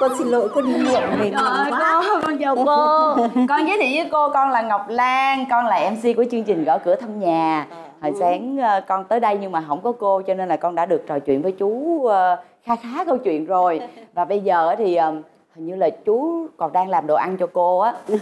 con xin lỗi con muộn về quá. cô, con chào cô Con giới thiệu với cô, con là Ngọc Lan Con là MC của chương trình Gõ Cửa Thăm Nhà. Hồi sáng ờ, con tới đây nhưng mà không có cô Cho nên là con đã được trò chuyện với chú ờ, khá khá câu chuyện rồi. Và bây giờ thì ờ, hình như là chú còn đang làm đồ ăn cho cô á.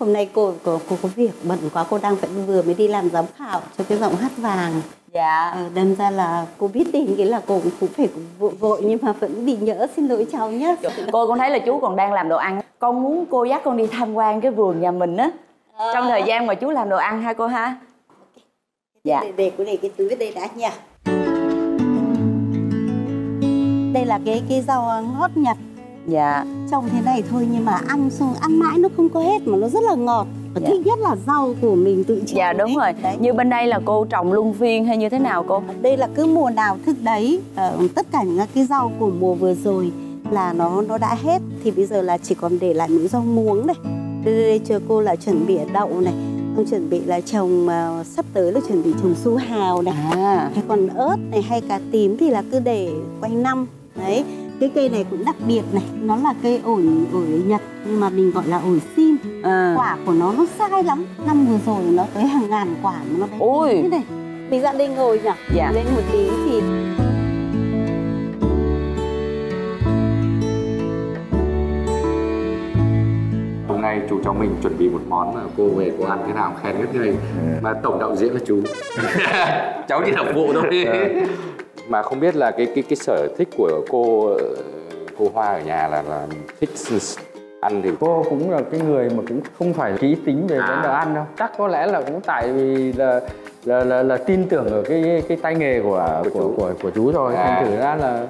Hôm nay cô cô cô có việc bận quá cô đang phải vừa mới đi làm giám khảo cho cái giọng hát vàng. Dạ. Ờ, đâm ra là cô biết đến cái là cô cũng, cũng phải vội vội nhưng mà vẫn bị nhỡ. Xin lỗi cháu nhé Cô con thấy là chú còn đang làm đồ ăn. Con muốn cô dắt con đi tham quan cái vườn nhà mình á. Trong thời gian mà chú làm đồ ăn ha cô ha. Dạ. Để, để cô để cái túi đây đã nha. Đây là cái cái rau ngót nhật Dạ. Trồng thế này thôi nhưng mà ăn xong ăn mãi nó không có hết mà nó rất là ngọt. Và Dạ. thích nhất là rau của mình tự trồng Dạ đúng rồi. Đấy. Như bên đây là cô trồng luân phiên hay như thế nào cô? Đây là cứ mùa nào thức đấy ờ, tất cả những cái rau của mùa vừa rồi là nó nó đã hết. Thì bây giờ là chỉ còn để lại những rau muống này. Đây, đây, đây chờ cô là chuẩn bị đậu này xong chuẩn bị là trồng ờ, sắp tới là chuẩn bị trồng su hào này. À. Hay còn ớt này hay cà tím thì là cứ để quanh năm. Đấy cái cây này cũng đặc biệt này nó là cây ổi ổi nhật nhưng mà mình gọi là ổi sim. À. quả của nó nó sai lắm. Năm vừa rồi nó tới hàng ngàn quả mà nó bé tí thế này. Mình dặn lên ngồi nhỉ? Dạ. lên một tí thì Hôm nay chú cháu mình chuẩn bị một món mà cô về cô ăn thế nào khen hết ngay Mà tổng đạo diễn là chú. Cháu chỉ đọc vụ thôi Mà không biết là cái cái cái sở thích của cô cô Hoa ở nhà là là thích ăn thì cô cũng là cái người mà cũng không phải kỹ tính về À. vấn đề ăn đâu chắc có lẽ là cũng tại vì là là là, là tin tưởng ở cái cái tay nghề của Của của chú. của, của chú rồi À. thành thử ra là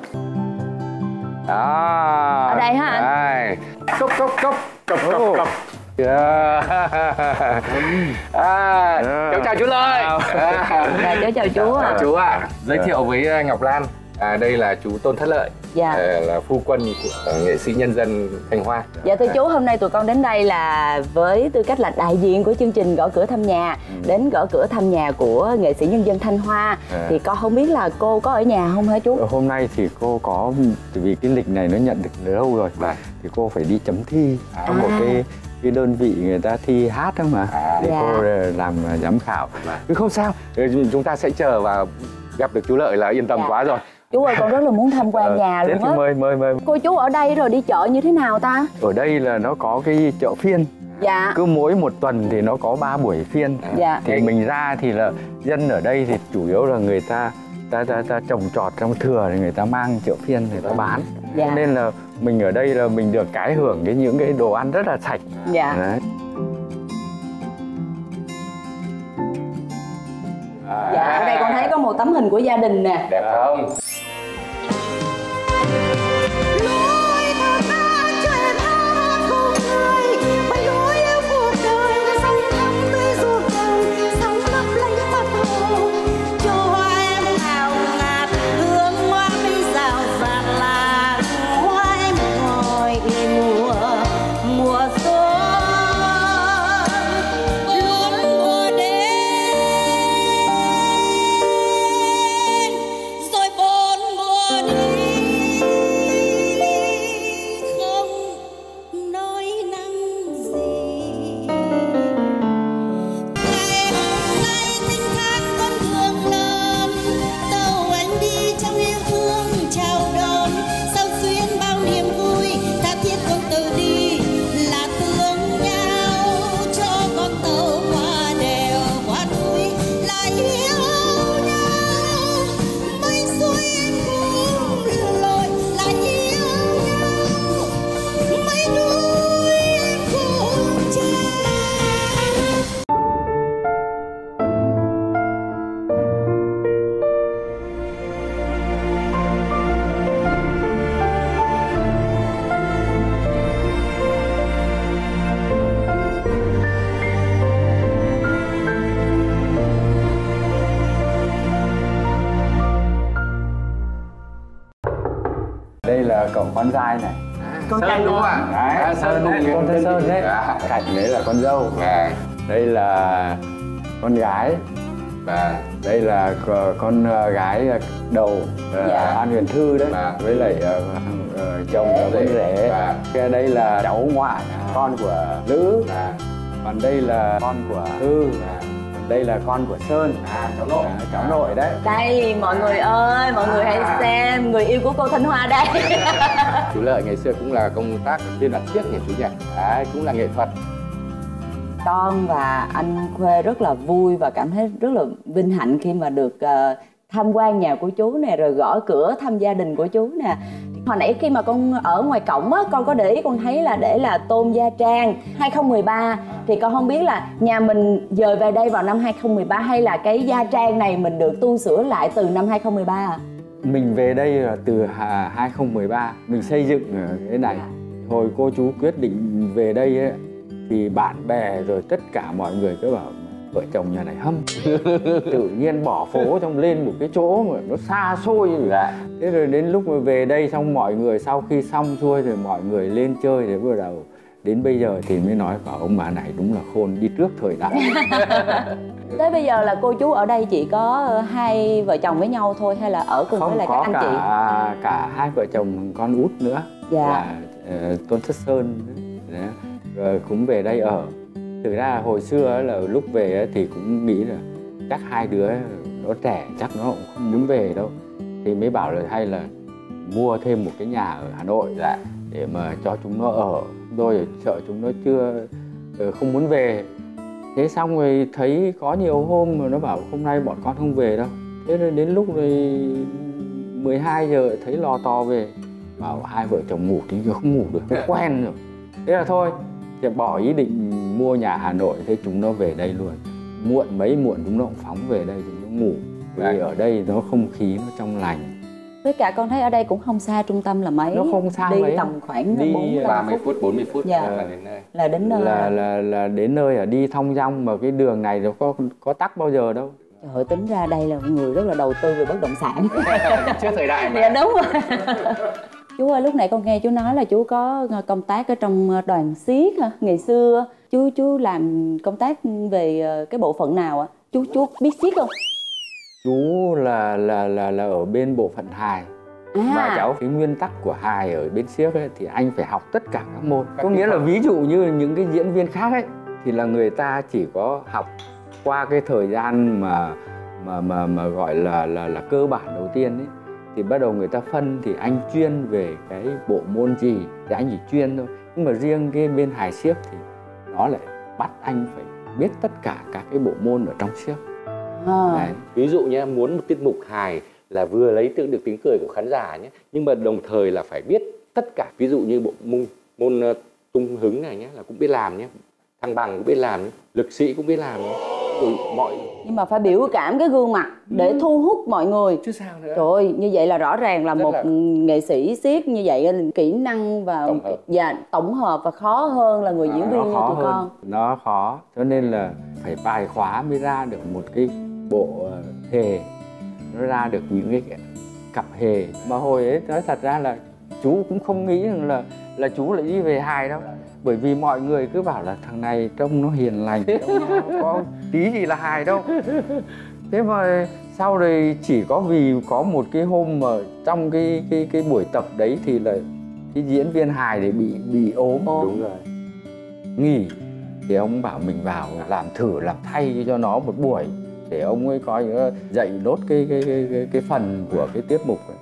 À Ở đây hả? Đây Cốc cốc cốc Cốc cốc cốc Yeah. à, cháu chào chú Lợi à. Dạ cháu chào chú ạ Chào chú ạ Giới thiệu với ờ, Ngọc Lan à, Đây là chú Tôn Thất Lợi Dạ. Ờ, Là phu quân của nghệ sĩ nhân dân Thanh Hoa Dạ thưa chú, hôm nay tụi con đến đây là với tư cách là đại diện của chương trình Gõ Cửa Thăm Nhà Đến gõ cửa thăm nhà của nghệ sĩ nhân dân Thanh Hoa À. Thì con không biết là cô có ở nhà không hả chú? Ờ, hôm nay thì cô có vì cái lịch này nó nhận được lâu rồi Vâng. thì cô phải đi chấm thi trong một À. cái cái đơn vị người ta thi hát đó mà À. để Dạ. cô ờ, làm ờ, giám khảo nhưng không sao Ừ, chúng ta sẽ chờ và gặp được chú lợi là yên tâm Dạ. quá rồi Chú ơi, con rất là muốn tham quan Ờ, nhà luôn á mời mời mời Cô chú ở đây rồi đi chợ như thế nào ta? ở đây là nó có cái chợ phiên Dạ cứ mỗi một tuần thì nó có 3 buổi phiên Dạ. thì mình ra thì là dân ở đây thì chủ yếu là người ta ta ta, ta trồng trọt trong thừa thì người ta mang chợ phiên người ta bán Dạ. nên là mình ở đây là mình được cái hưởng cái những cái đồ ăn rất là sạch Dạ Đấy. Dạ, ở đây con thấy có một tấm hình của gia đình nè Đẹp không? Con trai này. Con Sơn đúng không ạ? đấy. À, Sơn con, đấy. con Sơn Sơn đấy. Cạnh đấy là con dâu. À, đây là con gái. Và đây là con ờ, gái ờ, đầu ờ, Dạ. An Huyền Thư đấy. Vâng. với lại ờ, chồng là con rể. Cái đây là cháu ngoại con của Lữ. Và còn đây là con của Thư. Và đây là con của Sơn. À cháu nội. À, cháu nội đấy. Đây mọi người ơi mọi người hãy xem người yêu của cô thanh hoa đây. Chú lợi ngày xưa cũng là công tác liên đoàn siếc nhỉ chú nhỉ? Đấy cũng là nghệ thuật. Con và anh khuê rất là vui và cảm thấy rất là vinh hạnh khi mà được ờ, tham quan nhà của chú nè rồi gõ cửa thăm gia đình của chú nè hồi nãy khi mà con ở ngoài cổng á con có để ý con thấy là để là tôn gia trang 2013 thì con không biết là nhà mình dời về đây vào năm 2013 hay là cái gia trang này mình được tu sửa lại từ năm 2013 à? mình về đây là từ hà- 2013 mình xây dựng cái này. Hồi cô chú quyết định về đây ấy, thì bạn bè rồi tất cả mọi người cứ bảo vợ chồng nhà này hâm. Tự nhiên bỏ phố xong lên một cái chỗ mà nó xa xôi dạ thế rồi đến lúc mà về đây xong mọi người sau khi xong xuôi thì mọi người lên chơi thì bắt đầu đến bây giờ thì mới nói bảo ông bà này đúng là khôn đi trước thời đại. Tới bây giờ là cô chú ở đây chỉ có hai vợ chồng với nhau thôi hay là ở cùng với không lại các có anh cả chị? cả hai vợ chồng con út nữa. Dạ. là ờ, tôn thất sơn rồi cũng về đây ở thực ra hồi xưa là lúc về thì cũng nghĩ là chắc hai đứa nó trẻ, chắc nó cũng không muốn về đâu. Thì mới bảo là hay là mua thêm một cái nhà ở hà nội lại để mà cho chúng nó ở. Rồi sợ chúng nó chưa ờ, không muốn về. Thế xong rồi thấy có nhiều hôm mà nó bảo hôm nay bọn con không về đâu. Thế rồi đến lúc rồi 12 giờ thấy lò to về, bảo hai vợ chồng ngủ thì không ngủ được quen rồi. Thế là thôi, thì bỏ ý định mua nhà Hà Nội thế chúng nó về đây luôn. Muộn mấy muộn chúng nó cũng phóng về đây chúng nó ngủ. Vì Vâng. ở đây nó không khí nó trong lành. Với cả con thấy ở đây cũng không xa trung tâm là mấy Nó không xa Đi mấy. tầm khoảng Đi 45 30 phút. phút 40 phút Dạ. là đến nơi. Là đến nơi. Là là là đến nơi ở đi thong dong mà cái đường này nó có có tắc bao giờ đâu. Trời ơi, tính ra đây là người rất là đầu tư về bất động sản. Trước thời đại mà. Dạ đúng rồi Chú ơi lúc nãy con nghe chú nói là chú có công tác ở trong đoàn xiếc hả? Ngày xưa chú chú làm công tác về ờ, cái bộ phận nào ạ? Chú chú biết xiếc không? chú là là là là ở bên bộ phận hài À, mà cháu cái nguyên tắc của hài ở bên siếc ấy, thì anh phải học tất cả các môn có nghĩa là ví dụ như những cái diễn viên khác ấy thì là người ta chỉ có học qua cái thời gian mà mà mà mà gọi là là là cơ bản đầu tiên ấy thì bắt đầu người ta phân thì anh chuyên về cái bộ môn gì thì anh chỉ chuyên thôi nhưng mà riêng cái bên hài siếc thì nó lại bắt anh phải biết tất cả các cái bộ môn ở trong siếc à. Đấy. ví dụ nhé muốn một tiết mục hài là vừa lấy tự được tiếng cười của khán giả nhé nhưng mà đồng thời là phải biết tất cả ví dụ như bộ môn môn ờ, tung hứng này nhé là cũng biết làm nhé thăng bằng cũng biết làm nhé lực sĩ cũng biết làm nhé rồi mọi Nhưng mà phải biểu cảm cái gương mặt để thu hút mọi người. Chứ sao nữa? Trời ơi, như vậy là rõ ràng là Rất một là- nghệ sĩ siết như vậy là kỹ năng và Tổng hợp. dạ, tổng hợp và khó hơn là người diễn viên như tụi hơn. con. nó khó. Cho nên là phải bài khóa mới ra được một cái bộ ờ, hề. Nó ra được những cái cặp hề. Mà hồi ấy nói thật ra là chú cũng không nghĩ rằng là là chú lại đi về hài đâu bởi vì mọi người cứ bảo là thằng này trông nó hiền lành nó có tí gì là hài đâu. Thế mà sau rồi chỉ có vì có một cái hôm mà trong cái cái cái buổi tập đấy thì là cái diễn viên hài để bị bị ốm. Đúng rồi. Nghỉ. Thì ông bảo mình vào làm thử làm thay cho nó một buổi để ông ấy coi như dạy nốt cái cái cái cái, cái phần của cái tiết mục ấy.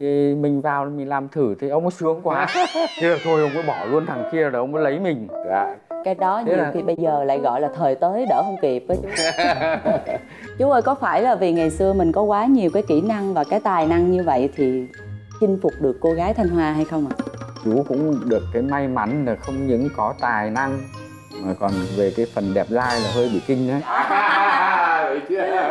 Thì mình vào mình làm thử thì ông ấy sướng quá thế là thôi ông ấy bỏ luôn thằng kia rồi ông ấy lấy mình dạ Cái đó Thế nhiều là- khi bây giờ lại gọi là thời tới đỡ không kịp á chú. chú ơi có phải là vì ngày xưa mình có quá nhiều cái kỹ năng và cái tài năng như vậy thì chinh phục được cô gái Thanh Hoa hay không ạ? chú cũng được cái may mắn là không những có tài năng mà còn về cái phần đẹp dai là hơi bị kinh đấy?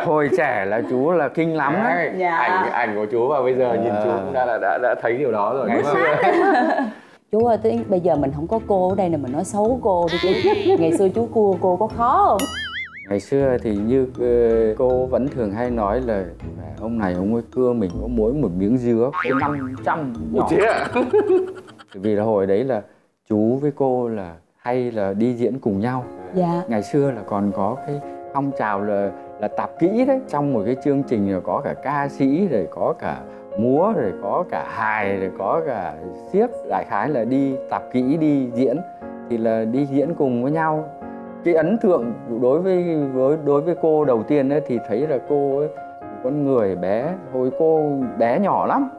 hồi trẻ là chú là kinh lắm đấy Dạ. ảnh ảnh của chú và bây giờ nhìn chú cũng đã là đã đã thấy điều đó rồi Ngày đúng không? Chú ơi tới bây giờ mình không có cô ở đây là mình nói xấu cô đi chú. Ngày xưa chú cua cô có khó không? Ngày xưa thì như ờ, cô vẫn thường hay nói là "Mẹ, ông này ông ấy cưa mình có mỗi một miếng dứa có 500 nhỏ. Thế ạ? Vì là hồi đấy là chú với cô là hay là đi diễn cùng nhau. Dạ. Ngày xưa là còn có cái phong trào là là tập kỹ đấy. Trong một cái chương trình là có cả ca sĩ rồi có cả múa rồi có cả hài rồi có cả siếc. Đại khái là đi tập kỹ đi diễn. Thì là đi diễn cùng với nhau. Cái ấn tượng đối với với đối với cô đầu tiên ấy, thì thấy là cô ấy, con người bé. Hồi cô bé nhỏ lắm.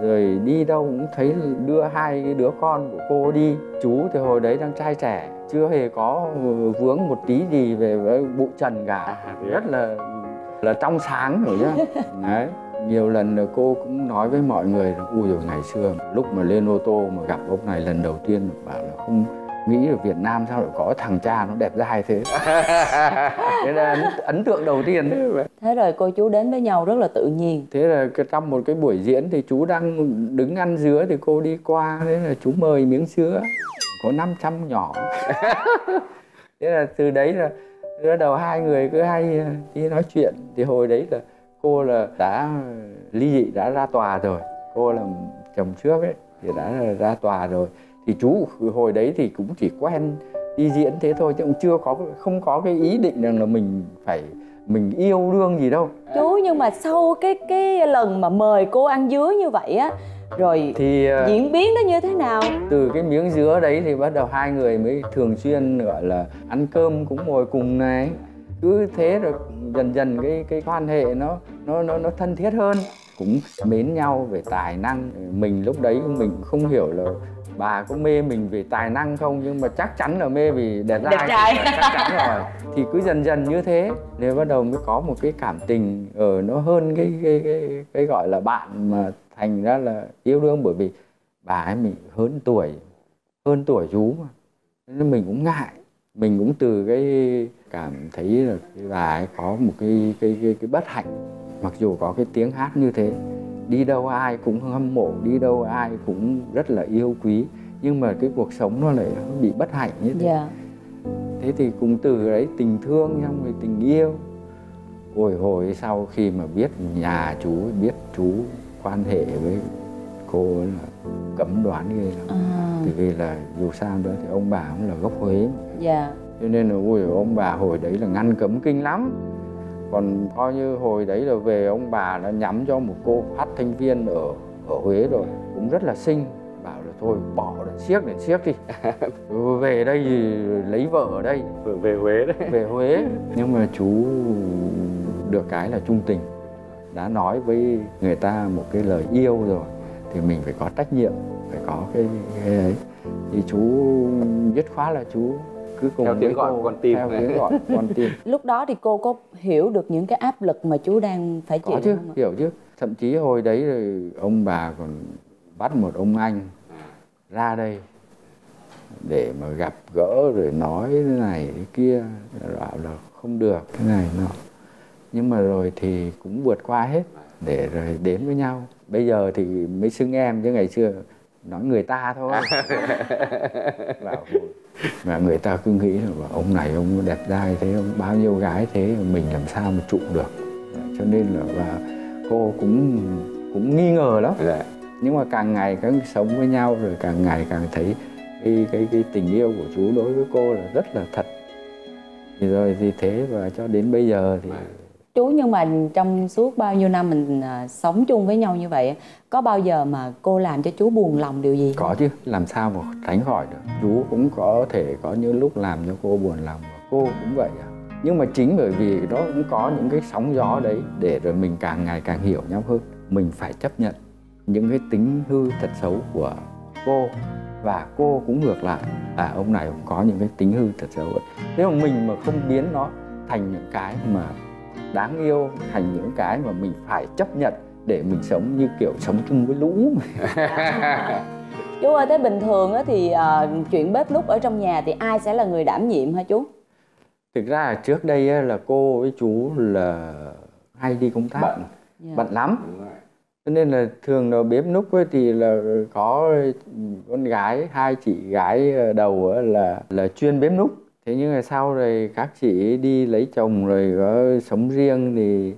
Rồi đi đâu cũng thấy đưa hai cái đứa con của cô đi. Chú thì hồi đấy đang trai trẻ chưa hề có vướng một tí gì về với bụi trần cả. À, thế rất là là trong sáng rồi nhá. Đấy nhiều lần là cô cũng nói với mọi người là ui rồi ngày xưa lúc mà lên ô tô mà gặp ông này lần đầu tiên bảo là không nghĩ là Việt Nam sao lại có thằng cha nó đẹp trai thế. Thế là ấn, ấn tượng đầu tiên. Đấy thế rồi cô chú đến với nhau rất là tự nhiên. Thế là trong một cái buổi diễn thì chú đang đứng ăn dứa thì cô đi qua thế là chú mời miếng sứa có 500 nhỏ. Thế là từ đấy là bắt đầu hai người cứ hay ờ, đi nói chuyện. Thì hồi đấy là cô là đã, ly dị đã ra tòa rồi. Cô là chồng trước ấy, thì đã ra tòa rồi. Thì chú, hồi đấy thì cũng chỉ quen đi diễn thế thôi, chứ cũng chưa có, không có cái ý định rằng là mình phải, mình yêu đương gì đâu. Chú, nhưng mà sau cái cái lần mà mời cô ăn dứa như vậy á rồi thì ờ, diễn biến nó như thế nào? từ cái miếng dứa đấy thì bắt đầu hai người mới thường xuyên gọi là ăn cơm cũng ngồi cùng này. Cứ thế rồi dần dần cái cái quan hệ nó nó nó nó thân thiết hơn. Cũng mến nhau về tài năng. Mình lúc đấy mình không hiểu là bà có mê mình về tài năng không nhưng mà chắc chắn là mê vì đẹp trai. Đẹp trai. chắc chắn rồi. Thì cứ dần dần như thế nên bắt đầu mới có một cái cảm tình. Ở nó hơn cái cái cái cái gọi là bạn mà thành ra là yêu đương bởi vì bà ấy mình hơn tuổi hơn tuổi chú mà. Nên mình cũng ngại. Mình cũng từ cái cảm thấy là bà ấy có một cái cái cái, cái bất hạnh. Mặc dù có cái tiếng hát như thế đi đâu ai cũng hâm mộ đi đâu ai cũng rất là yêu quý nhưng mà cái cuộc sống nó lại bị bất hạnh như thế. Dạ. Thế thì cũng từ đấy tình thương xong rồi tình yêu. Hồi hồi sau khi mà biết nhà chú biết chú quan hệ với cô ấy là cấm đoán ghê lắm. À, bởi vì là dù sao nữa thì ông bà cũng là gốc Huế. Dạ. Cho nên là ui ông bà hồi đấy là ngăn cấm kinh lắm. Còn coi như hồi đấy là về ông bà đã nhắm cho một cô phát thanh viên ở ở Huế rồi. Cũng rất là xinh. Bảo là thôi bỏ để siếc để siếc đi. Về đây thì lấy vợ ở đây. Về Huế đấy. Về Huế. Nhưng mà chú được cái là trung tình đã nói với người ta một cái lời yêu rồi thì mình phải có trách nhiệm phải có cái, cái ấy thì chú dứt khoát là chú cứ cùng Theo tiếng gọi cô, con tim. theo tiếng gọi con tim lúc đó thì cô có hiểu được những cái áp lực mà chú đang phải chịu có chứ không ạ? hiểu chứ thậm chí hồi đấy rồi ông bà còn bắt một ông anh ra đây để mà gặp gỡ rồi nói thế này thế kia bảo là không được thế này nọ nhưng mà rồi thì cũng vượt qua hết để rồi đến với nhau. Bây giờ thì mới xưng em chứ ngày xưa nói người ta thôi. Bảo mà người ta cứ nghĩ là ông này ông đẹp trai thế ông bao nhiêu gái thế mình làm sao mà trụ được. Cho nên là và cô cũng cũng nghi ngờ lắm. Dạ. nhưng mà càng ngày càng sống với nhau rồi càng ngày càng thấy cái cái cái tình yêu của chú đối với cô là rất là thật. Thì rồi thì thế và cho đến bây giờ thì chú nhưng mà trong suốt bao nhiêu năm mình à, sống chung với nhau như vậy có bao giờ mà cô làm cho chú buồn lòng điều gì không? có chứ làm sao mà tránh khỏi được chú cũng có thể có những lúc làm cho cô buồn lòng và cô cũng vậy à nhưng mà chính bởi vì nó cũng có những cái sóng gió đấy để rồi mình càng ngày càng hiểu nhau hơn mình phải chấp nhận những cái tính hư thật xấu của cô và cô cũng ngược lại à ông này cũng có những cái tính hư thật xấu ấy. nếu mà mình mà không biến nó thành những cái mà đáng yêu thành những cái mà mình phải chấp nhận để mình sống như kiểu sống chung với lũ. Chú ơi thế bình thường á thì à, chuyện bếp núc ở trong nhà thì ai sẽ là người đảm nhiệm hả chú? Thực ra là trước đây á, là cô với chú là hay đi công tác. Bận. Dạ. bận lắm. Cho nên là thường là bếp núc ấy thì là có con gái hai chị gái đầu á là là chuyên bếp núc thế nhưng mà sau rồi các chị đi lấy chồng rồi có sống riêng thì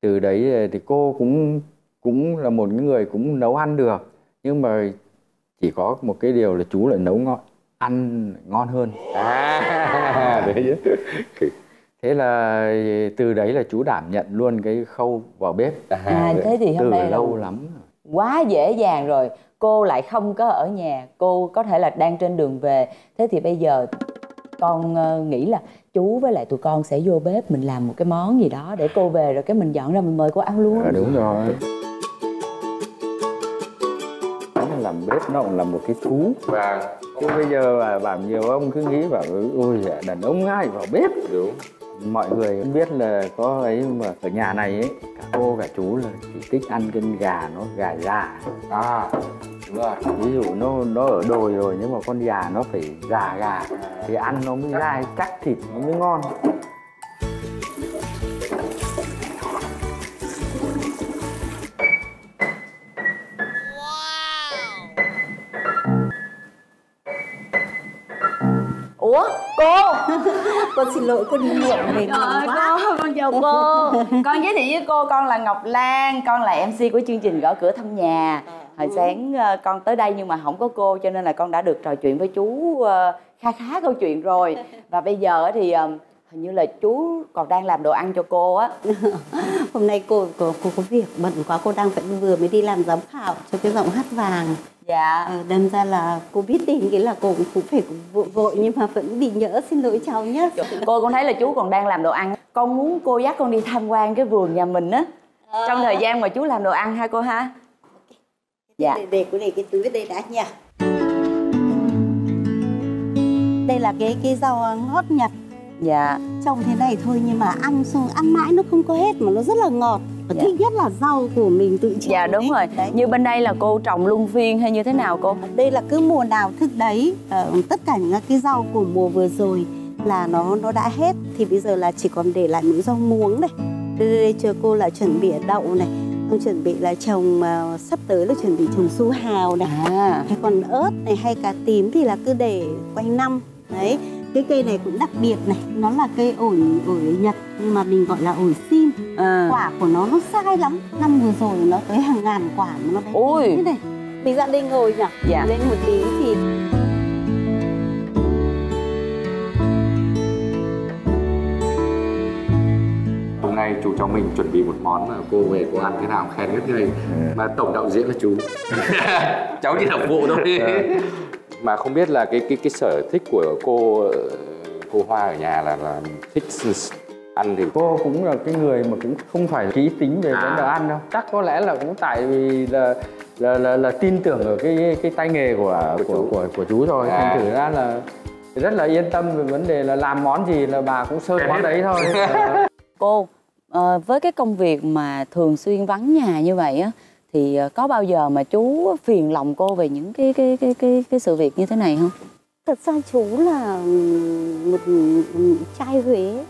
từ đấy thì cô cũng cũng là một người cũng nấu ăn được. Nhưng mà chỉ có một cái điều là chú lại nấu ngon ăn ngon hơn. À. Đấy thế là từ đấy là chú đảm nhận luôn cái khâu vào bếp. À, thế thì hôm từ nay là- lâu lắm rồi. quá dễ dàng rồi. Cô lại không có ở nhà cô có thể là đang trên đường về. Thế thì bây giờ con ờ, nghĩ là chú với lại tụi con sẽ vô bếp mình làm một cái món gì đó để cô về rồi cái mình dọn ra mình mời cô ăn luôn. Ờ, đúng rồi. Làm bếp nó cũng là một cái thú. Và chứ bây giờ bà bảo nhiều ông cứ nghĩ bảo ôi đàn ông ai vào bếp? Đúng. Mọi người cũng biết là có ấy mà ở nhà này ấy cả cô cả chú là chỉ thích ăn con gà nó gà già. À đúng rồi ví dụ nó nó ở đồi rồi nhưng mà con gà nó phải già gà thì ăn nó mới dai chắc thịt nó mới ngon. Ủa cô? Con xin lỗi con muộn về Trời ơi, cô, con chào cô? Con giới thiệu với cô, con là Ngọc Lan Con là MC của chương trình Gõ Cửa Thăm Nhà Hồi sáng ờ, con tới đây nhưng mà không có cô Cho nên là con đã được trò chuyện với chú ờ, kha khá câu chuyện rồi. Và bây giờ thì ờ, hình như là chú còn đang làm đồ ăn cho cô á. Hôm nay cô cô cô có việc bận quá cô đang phải vừa mới đi làm giám khảo cho cái giọng hát vàng. Dạ. Ờ, đâm ra là cô biết đến cái là cô cũng, cũng phải vội vội nhưng mà vẫn bị nhỡ. Xin lỗi cháu nhé Cô con thấy là chú còn đang làm đồ ăn. Con muốn cô dắt con đi tham quan cái vườn nhà mình á. Trong thời gian mà chú làm đồ ăn ha cô ha Dạ. Để, để cô để cái túi đây đã nha. Đây là cái cái rau ngót nhật. Dạ. Trồng thế này thôi nhưng mà ăn xong ăn mãi nó không có hết mà nó rất là ngọt. Và Dạ. thích nhất là rau của mình tự trồng Dạ đúng ấy. rồi. Đấy. Như bên đây là cô trồng luân phiên hay như thế nào cô? Đây là cứ mùa nào thức đấy ờ, tất cả những cái rau của mùa vừa rồi là nó nó đã hết. Thì bây giờ là chỉ còn để lại những rau muống này. Đây, đây, đây chờ cô là chuẩn bị đậu này con chuẩn bị là trồng ờ, sắp tới là chuẩn bị trồng su hào này. À. Hay còn ớt này hay cà tím thì là cứ để quanh năm. Đấy cái cây này cũng đặc biệt này. Nó là cây ổi ổi nhật nhưng mà mình gọi là ổi sim. À. quả của nó nó sai lắm. Năm vừa rồi nó tới hàng ngàn quả mà nó bé tí thế này. Mình ra đây ngồi nhỉ? Dạ. lên một tí thì nay chú cháu mình chuẩn bị một món mà cô về cô ăn thế nào khen rất hay mà tổng đạo diễn là chú. Cháu chỉ đọc vụ thôi. Mà không biết là cái cái cái sở thích của cô ờ, cô Hoa ở nhà là là thích ăn thì cô cũng là cái người mà cũng không phải kỹ tính về À. vấn đề ăn đâu. Chắc có lẽ là cũng tại vì là là là, là tin tưởng ở cái cái tay nghề của Của của chú. của, của chú rồi À. thành thử ra là rất là yên tâm về vấn đề là làm món gì là bà cũng sơ món đấy thôi. Ờ, Cô ờ, với cái công việc mà thường xuyên vắng nhà như vậy á thì ờ, có bao giờ mà chú phiền lòng cô về những cái cái cái cái cái sự việc như thế này không? thật ra chú là một trai Huế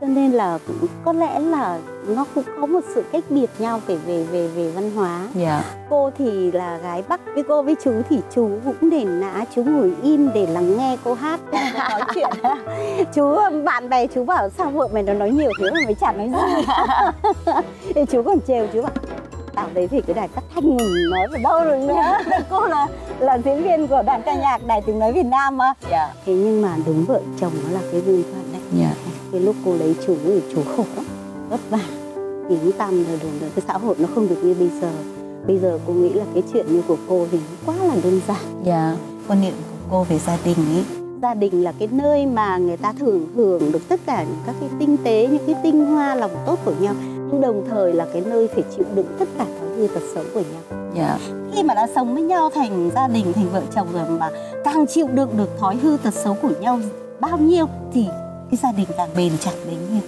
cho nên là có lẽ là nó cũng có một sự cách biệt nhau về về về về văn hóa Dạ. cô thì là gái bắc với cô với chú thì chú cũng nền nã chú ngồi im để lắng nghe cô hát cô nói chuyện chú bạn bè chú bảo sao vợ mày nó nói nhiều thế mà mày chả nói gì thì chú còn trêu chú bảo bảo đấy thì cái đài phát thanh mình nói ở đâu rồi nữa cô là là diễn viên của đoàn ca nhạc đài tiếng nói việt nam mà Dạ. thế nhưng mà đúng vợ chồng nó là cái duyên phận đấy Dạ. Cái lúc cô lấy chú thì chú khổ lắm vất vả. Tiếng tăm rồi đường đời cái xã hội nó không được như bây giờ. Bây giờ cô nghĩ là cái chuyện như của cô thì quá là đơn giản. Dạ. quan niệm của cô về gia đình ấy gia đình là cái nơi mà người ta thường hưởng được tất cả những các cái tinh tế những cái tinh hoa lòng tốt của nhau. Nhưng đồng thời là cái nơi phải chịu đựng tất cả thói hư tật xấu của nhau. Dạ. khi mà đã sống với nhau thành gia đình thành vợ chồng rồi mà càng chịu đựng được thói hư tật xấu của nhau bao nhiêu thì cái gia đình càng bền chặt bấy nhiêu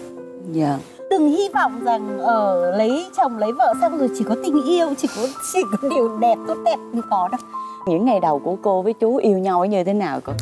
Dạ. đừng hy vọng rằng ở lấy chồng lấy vợ xong rồi chỉ có tình yêu chỉ có chỉ có điều đẹp tốt đẹp không có đâu Những ngày đầu của cô với chú yêu nhau như thế nào cô?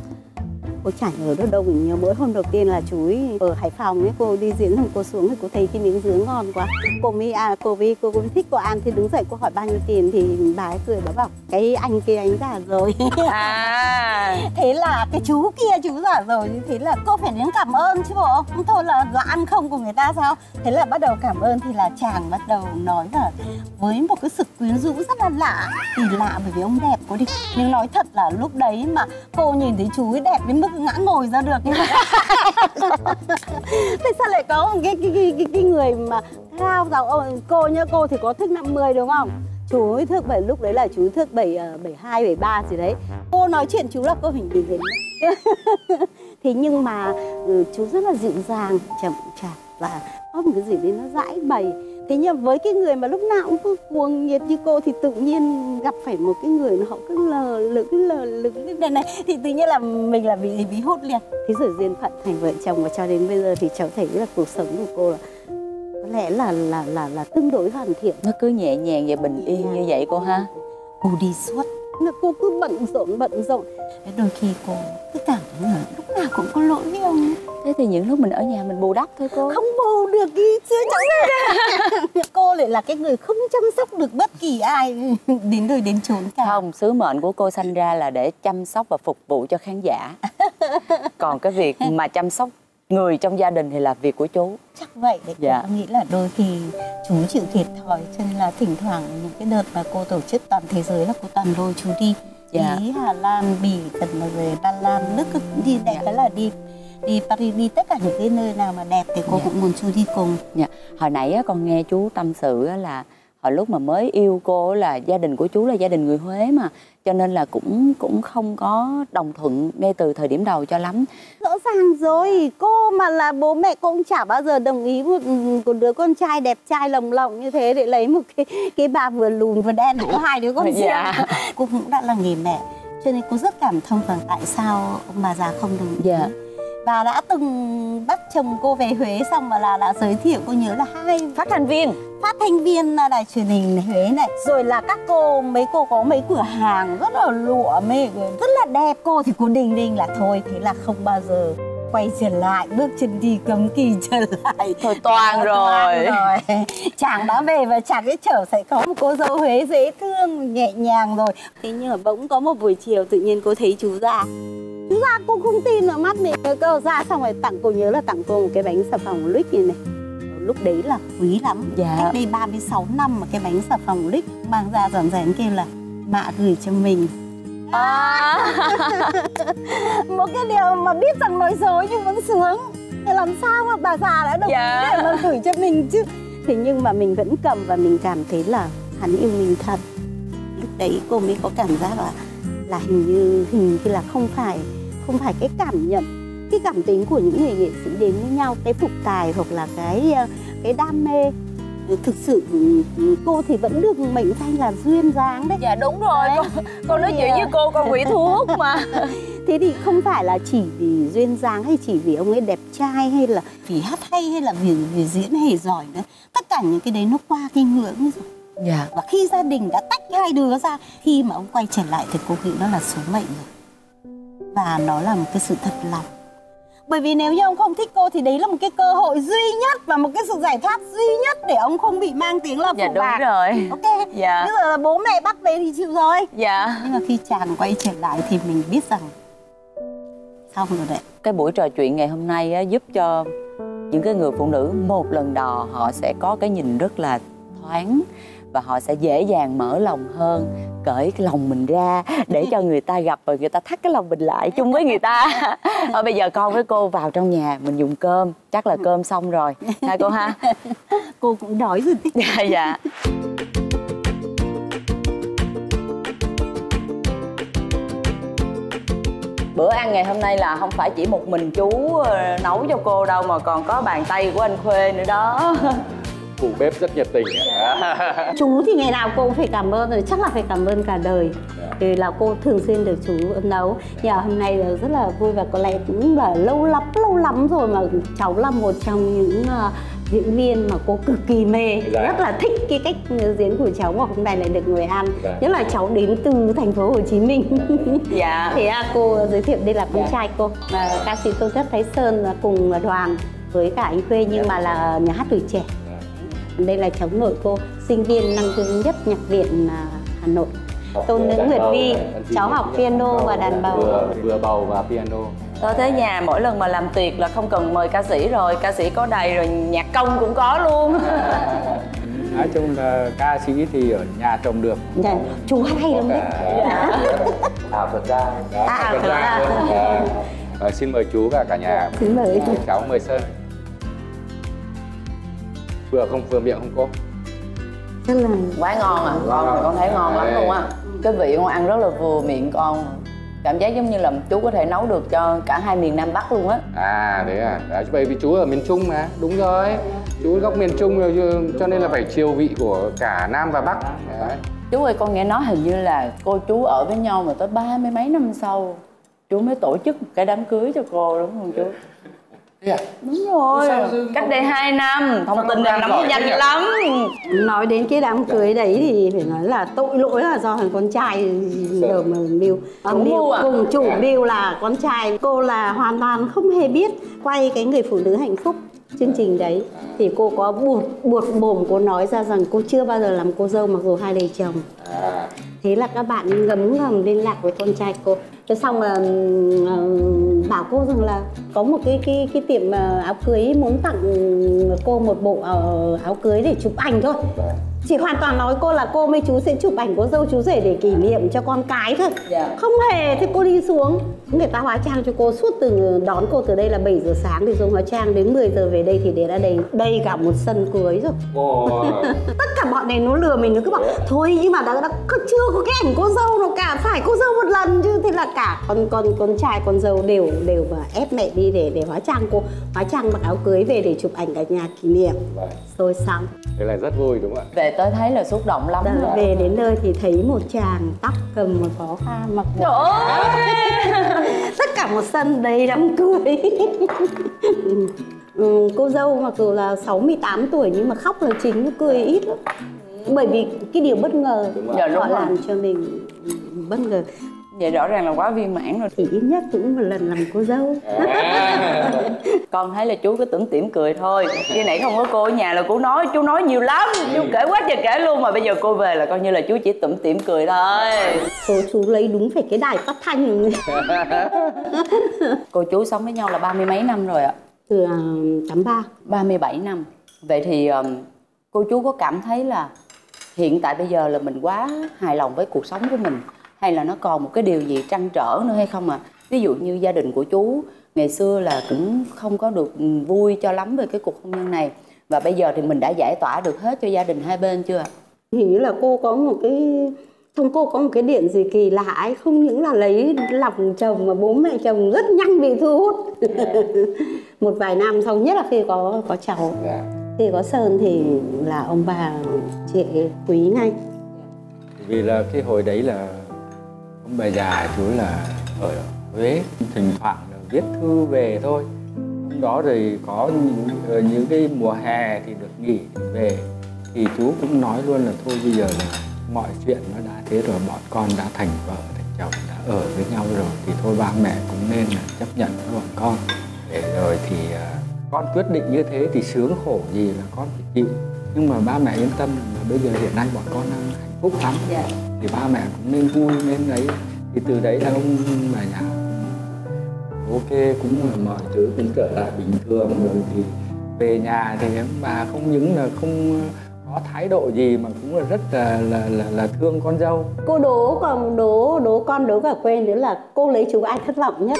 Cô chả nhớ đâu đâu mình nhớ mỗi hôm đầu tiên là chú ấy ở Hải Phòng ấy cô đi diễn rồi cô xuống thì cô thấy cái miếng dứa ngon quá. Cô mới à cô với cô cũng thích cô ăn thì đứng dậy cô hỏi bao nhiêu tiền thì bà ấy cười bà bảo cái anh kia anh già rồi. À. thế là cái chú kia chú già rồi thế là cô phải đến cảm ơn chứ bộ. Không thôi là là ăn không của người ta sao? Thế là bắt đầu cảm ơn thì là chàng bắt đầu nói là với một cái sự quyến rũ rất là lạ thì lạ bởi vì ông đẹp quá đi. Nhưng nói thật là lúc đấy mà cô nhìn thấy chú ấy đẹp đến mức ngã ngồi ra được Thế sao lại có một cái cái cái, cái, cái người mà cao giáo ông cô nhá cô thì có thức 50 đúng không? Chú ấy thức bảy lúc đấy là chú thức bảy ờ, bảy hai bảy ba gì đấy. Cô nói chuyện chú là cô hình bình tĩnh. Thế nhưng mà ừ, chú rất là dịu dàng, chậm chạp và có một cái gì đấy nó dãi bày thế nhưng với cái người mà lúc nào cũng cứ cuồng nhiệt như cô thì tự nhiên gặp phải một cái người họ cứ lờ lững lờ lững này này thì tự nhiên là mình là bị bị hốt liền. Thế rồi duyên phận thành vợ chồng và cho đến bây giờ thì cháu thấy là cuộc sống của cô là có lẽ là là là là tương đối hoàn thiện. Nó cứ nhẹ nhàng và bình yên như vậy cô ha. Cô đi suốt cô cứ bận rộn bận rộn. Đôi khi cô cứ cảm thấy là lúc nào cũng có lỗi với ông. Thế thì những lúc mình ở nhà mình bù đắp thôi cô. Không bù được đi chưa cháu cô lại là cái người không chăm sóc được bất kỳ ai. Đến đời đến chốn cả. Không sứ mệnh của cô sanh ra là để chăm sóc và phục vụ cho khán giả. Còn cái việc mà chăm sóc người trong gia đình thì là việc của chú chắc vậy đấy dạ. cô nghĩ là đôi khi chú chịu thiệt thòi cho nên là thỉnh thoảng những cái đợt mà cô tổ chức toàn thế giới là cô toàn lôi chú đi dạ. ý Hà Lan Bỉ tận là về Ba Lan Đức đi đẹp dạ. là đi đi Paris đi tất cả những cái nơi nào mà đẹp thì cô dạ. cũng muốn chú đi cùng dạ. hồi nãy á, con nghe chú tâm sự là hồi lúc mà mới yêu cô là gia đình của chú là gia đình người Huế mà cho nên là cũng cũng không có đồng thuận ngay từ thời điểm đầu cho lắm. Rõ ràng rồi cô mà là bố mẹ cô cũng chả bao giờ đồng ý một, một đứa con trai đẹp trai lồng lộng như thế để lấy một cái cái bà vừa lùn vừa đen có hai đứa con dạ. cô cũng đã là nghề mẹ cho nên cô rất cảm thông rằng tại sao ông bà già không đồng ý. Dạ và đã từng bắt chồng cô về Huế xong mà là đã giới thiệu cô nhớ là hai phát thanh viên. Phát thanh viên đài truyền hình Huế này. Rồi là các cô mấy cô có mấy cửa hàng rất là lụa mê rất là đẹp. Cô thì cô đình đình là thôi thế là không bao giờ quay trở lại bước chân đi cấm kỳ trở lại. Thôi toàn rồi. rồi. Chàng đã về và chàng ấy trở sẽ có một cô dâu huế dễ thương nhẹ nhàng rồi. Thế nhưng mà bỗng có một buổi chiều tự nhiên cô thấy chú ra ra cô không tin vào mắt mình cơ. Ra xong rồi tặng cô nhớ là tặng cô một cái bánh xà phòng lích này này. Lúc đấy là quý lắm. Dạ. cách đây 36 năm mà cái bánh xà phòng lích mang ra giòn rén kêu là mạ gửi cho mình à. một cái điều mà biết rằng nói dối nhưng vẫn sướng thì làm sao mà bà già đã đồng dạ. ý để mà gửi cho mình chứ thế nhưng mà mình vẫn cầm và mình cảm thấy là hắn yêu mình thật lúc đấy cô mới có cảm giác là là hình như hình như là không phải không phải cái cảm nhận cái cảm tính của những người nghệ sĩ đến với nhau cái phục tài hoặc là cái ờ, cái đam mê thực sự cô thì vẫn được mệnh danh là duyên dáng đấy. Dạ đúng rồi. Đấy. con con nói chuyện với ờ, cô con quỷ thuốc mà. Thế thì không phải là chỉ vì duyên dáng hay chỉ vì ông ấy đẹp trai hay là vì hát hay hay là vì, vì diễn hề giỏi nữa. Tất cả những cái đấy nó qua cái ngưỡng rồi. Dạ. và khi gia đình đã tách hai đứa ra khi mà ông quay trở lại thì cô nghĩ nó là số mệnh rồi. Và nó là một cái sự thật lòng bởi vì nếu như ông không thích cô thì đấy là một cái cơ hội duy nhất và một cái sự giải thoát duy nhất để ông không bị mang tiếng là phụ dạ, đúng bạc. rồi. Ok. Dạ. bây giờ là bố mẹ bắt về thì chịu rồi. Dạ. Nhưng mà khi chàng quay trở lại thì mình biết rằng xong rồi đấy. Cái buổi trò chuyện ngày hôm nay á, giúp cho những cái người phụ nữ một lần đò họ sẽ có cái nhìn rất là thoáng và họ sẽ dễ dàng mở lòng hơn cởi cái lòng mình ra để cho người ta gặp và người ta thắt cái lòng mình lại chung với người ta. Thôi bây giờ con với cô vào trong nhà mình dùng cơm chắc là cơm xong rồi. Hai cô ha? Cô cũng đói rồi. Dạ dạ. Bữa ăn ngày hôm nay là không phải chỉ một mình chú ờ, nấu cho cô đâu mà còn có bàn tay của anh khuê nữa đó phụ bếp rất nhiệt tình chú thì ngày nào cô cũng phải cảm ơn rồi chắc là phải cảm ơn cả đời dạ. vì là cô thường xuyên được chú nấu nhưng hôm nay rất là vui và có lẽ cũng là lâu lắm lâu lắm rồi mà cháu là một trong những uh, diễn viên mà cô cực kỳ mê dạ. rất là thích cái cách diễn của cháu mà hôm nay lại được ngồi ăn dạ. nhất là cháu đến từ thành phố Hồ Chí Minh dạ thế à, cô giới thiệu đây là con dạ. trai cô là ca sĩ Tô Thất Thái Sơn cùng đoàn với cả anh Khuê nhưng dạ. mà là nhà hát tuổi trẻ đây là cháu nội cô, sinh viên năm thứ nhất nhạc viện à, Hà Nội. Tôn nữ Nguyệt Vi, cháu học piano và đàn bầu. Vừa, vừa bầu và piano. Tôi thấy nhà mỗi lần mà làm tiệc là không cần mời ca sĩ rồi, ca sĩ có đầy rồi, nhạc công cũng có luôn. Nói chung là ca sĩ thì ở nhà trồng được. Dạ, chú hát hay lắm đấy. Dạ. Ảo thuật ra. À, ảo thuật ra. Ờ, xin mời chú và cả nhà Xin mời. cháu mời sơn vừa không vừa miệng không cô rất là quá ngon à con con thấy ngon lắm luôn á. Cái vị con ăn rất là vừa miệng con. Cảm giác giống như là chú có thể nấu được cho cả hai miền nam bắc luôn á. À thế à. Đấy bởi vì chú ở miền trung mà. Đúng rồi. Chú gốc miền trung rồi cho nên là phải chiều vị của cả nam và bắc. Đấy. chú ơi con nghe nói hình như là cô chú ở với nhau mà tới ba mươi mấy năm sau chú mới tổ chức một cái đám cưới cho cô đúng không chú Thế à? đúng rồi. Cách đây 2 năm thông tin nắm giỏi thế nhanh nhỉ? lắm. Nói đến cái đám cưới đấy thì phải nói là tội lỗi là do thằng con trai đầu mà mưu Chủ mưu à? cùng chủ mưu là con trai. Cô là hoàn toàn không hề biết quay cái người phụ nữ hạnh phúc. Chương trình đấy thì cô có buộc buộc mồm cô nói ra rằng cô chưa bao giờ làm cô dâu mặc dù hai đời chồng. À, thế là các bạn ngấm ngầm liên lạc với con trai cô. Thế xong là ừm, bảo cô rằng là có một cái cái cái tiệm ờ, áo cưới muốn tặng cô một bộ ờ, áo cưới để chụp ảnh thôi. Chỉ hoàn toàn nói cô là cô với chú sẽ chụp ảnh cô dâu chú rể để kỷ niệm cho con cái thôi. Dạ. không hề thế cô đi xuống người ta hóa trang cho cô suốt từ đón cô từ đây là 7 giờ sáng thì xuống hóa trang đến 10 giờ về đây thì để ra đây. Đây cả một sân cưới rồi. Ồ, tất cả bọn này nó lừa mình nó cứ bảo thôi nhưng mà đã, đã chưa có cái ảnh cô dâu nào cả phải cô dâu một lần chứ. Thế là cả con con con trai con dâu đều đều mà ép mẹ đi để để hóa trang cô. Hóa trang mặc áo cưới về để chụp ảnh cả nhà kỷ niệm. Vâng. rồi xong. Thế là rất vui đúng không ạ? Về tới thấy là xúc động lắm Đã rồi. về đến nơi thì thấy một chàng tóc cầm một phó pha mặc Trời ơi tất cả một sân đầy đám cưới. Ừ, cô dâu mặc dù là 68 tuổi nhưng mà khóc là chính cười ít lắm. Bởi vì cái điều bất ngờ họ làm cho mình bất ngờ vậy rõ ràng là quá viên mãn rồi. Thì ít nhất cũng một lần làm cô dâu. À, con thấy là chú cứ tưởng tỉm cười thôi. Khi nãy không có cô ở nhà là cô nói chú nói nhiều lắm. Chú kể quá trời kể luôn mà bây giờ cô về là coi như là chú chỉ tủm tỉm cười thôi. Số chú lấy đúng phải cái đài phát thanh. Cô chú sống với nhau là ba mươi mấy năm rồi ạ. Từ à, 83 37 năm. Vậy thì cô chú có cảm thấy là hiện tại bây giờ là mình quá hài lòng với cuộc sống của mình hay là nó còn một cái điều gì trăn trở nữa hay không ạ? Ví dụ như gia đình của chú ngày xưa là cũng không có được ừ, vui cho lắm về cái cuộc hôn nhân này. Và bây giờ thì mình đã giải tỏa được hết cho gia đình hai bên chưa ạ? Hình như là cô có một cái trong cô có một cái điện gì kỳ lạ ấy không những là lấy lòng chồng mà bố mẹ chồng rất nhanh bị thu hút. Một vài năm sau nhất là khi có có cháu dạ. khi có sơn thì là ông bà chị quý ngay vì là cái hồi đấy là ông bà già chú là ở Huế thỉnh thoảng là viết thư về thôi. Hôm đó rồi có những, ờ, những cái mùa hè thì được nghỉ thì về. Thì chú cũng nói luôn là thôi bây giờ là mọi chuyện nó đã thế rồi bọn con đã thành vợ thành chồng đã ở với nhau rồi. Thì thôi ba mẹ cũng nên là chấp nhận với bọn con. Để rồi thì ờ, con quyết định như thế thì sướng khổ gì là con phải chịu. Nhưng mà ba mẹ yên tâm là bây giờ hiện nay bọn con đang hạnh phúc lắm. Yeah thì ba mẹ cũng nên vui nên ấy thì từ đấy là ông bà nhà cũng ok cũng là mọi thứ cũng trở lại bình thường rồi thì về nhà thì ông bà không những là không có thái độ gì mà cũng là rất là là là, là thương con dâu. Cô đố còn đố đố con đố cả quên nữa là cô lấy chú ai thất vọng nhất.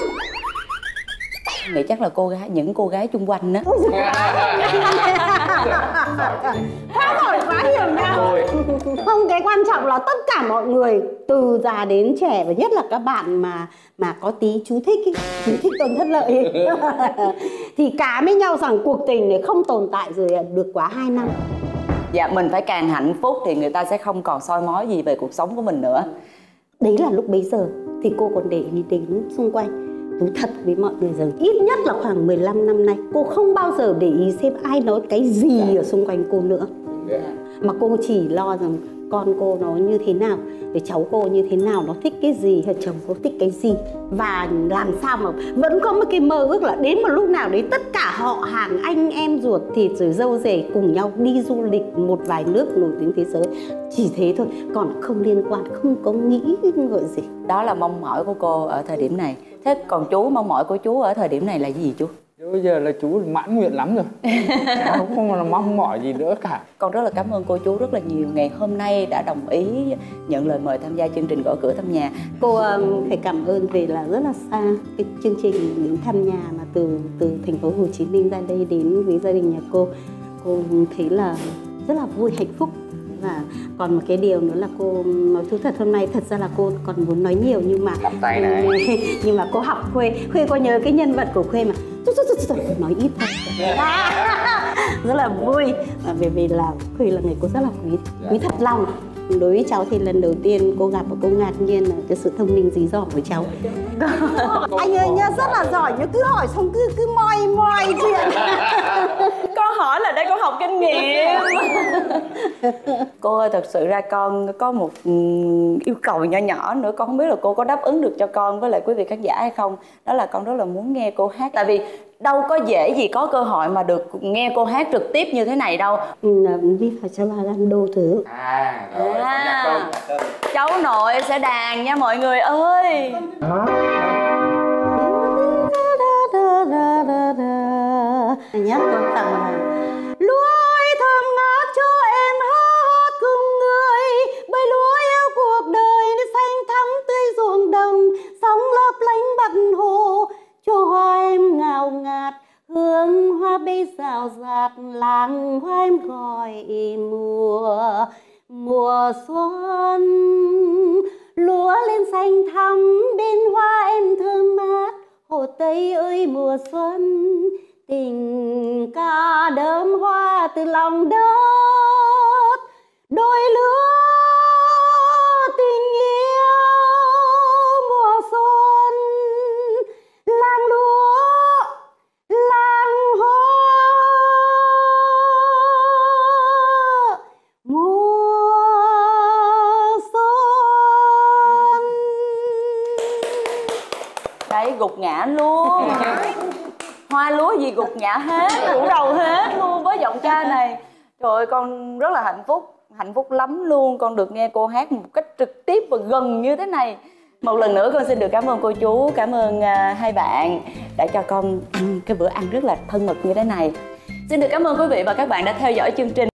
Nghĩ chắc là cô gái những cô gái chung quanh đó hỏi quá nhiều nhau không cái quan trọng là tất cả mọi người từ già đến trẻ và nhất là các bạn mà mà có tí chú thích ý, chú thích tôn thất lợi ý. thì cá với nhau rằng cuộc tình này không tồn tại rồi được quá 2 năm. Dạ mình phải càng hạnh phúc thì người ta sẽ không còn soi mói gì về cuộc sống của mình nữa. Đấy là lúc bấy giờ thì cô còn để ý đến xung quanh Thú thật với mọi người rằng ít nhất là khoảng 15 năm nay cô không bao giờ để ý xem ai nói cái gì ở xung quanh cô nữa Dạ. mà cô chỉ lo rằng con cô nó như thế nào để cháu cô như thế nào, nó thích cái gì hay chồng cô thích cái gì. Và làm sao mà vẫn có một cái mơ ước là đến một lúc nào đấy tất cả họ, hàng anh em ruột thịt rồi dâu rể cùng nhau đi du lịch một vài nước nổi tiếng thế giới. Chỉ thế thôi, còn không liên quan, không có nghĩ ngợi gì. Đó là mong mỏi của cô ở thời điểm này. Thế còn chú, mong mỏi của chú ở thời điểm này là gì chú? Bây giờ là chú mãn nguyện lắm rồi. Cháu không còn mong mỏi gì nữa cả. Con rất là cảm ơn cô chú rất là nhiều. Ngày hôm nay đã đồng ý nhận lời mời tham gia chương trình gõ cửa thăm nhà. Cô um, phải cảm ơn vì là rất là xa cái chương trình đến thăm nhà mà từ từ thành phố Hồ Chí Minh ra đây đến với gia đình nhà cô. Cô thấy là rất là vui hạnh phúc. Và còn một cái điều nữa là cô nói thú thật hôm nay thật ra là cô còn muốn nói nhiều nhưng mà tay này. nhưng mà cô học khuê khuê có nhớ cái nhân vật của khuê mà Nói ít thôi. Rất là vui. Và bởi vì là huy là người cô rất là quý quý thật lòng đối với cháu thì lần đầu tiên cô gặp và cô ngạc nhiên là cái sự thông minh dí dỏm của cháu. Anh ơi nhá rất là giỏi nhá cứ hỏi xong cứ cứ moi moi chuyện. Con hỏi là để con học kinh nghiệm. Cô ơi thật sự ra con có một yêu cầu nhỏ nhỏ nữa con không biết là cô có đáp ứng được cho con với lại quý vị khán giả hay không. Đó là con rất là muốn nghe cô hát. Tại vì đâu có dễ gì có cơ hội mà được nghe cô hát trực tiếp như thế này đâu. Ừ, đi phải cho bà gan đô thử. À rồi À. nhạc cơm nhạc cơm cháu nội sẽ đàn nha mọi người ơi. Nhắc con tặng là lúa thơm ngát cho em hát cùng người. Bởi lúa yêu cuộc đời xanh thắm tươi ruộng đồng. Sóng lấp lánh bận hồ cho hoa em ngào ngạt, hương hoa bê rào rạt làng hoa em gọi mùa. Mùa xuân lúa lên xanh thắm, bên hoa em thơm mát. Hồ tây ơi, mùa xuân, tình ca đơm hoa từ lòng đất. Đôi lứa luôn. Hoa lúa gì gục ngã hết rủ đầu hết luôn với giọng ca này. Trời ơi con rất là hạnh phúc hạnh phúc lắm luôn. Con được nghe cô hát một cách trực tiếp và gần như thế này. Một lần nữa con xin được cảm ơn cô chú cảm ơn à, hai bạn đã cho con ăn cái bữa ăn rất là thân mật như thế này. Xin được cảm ơn quý vị và các bạn đã theo dõi chương trình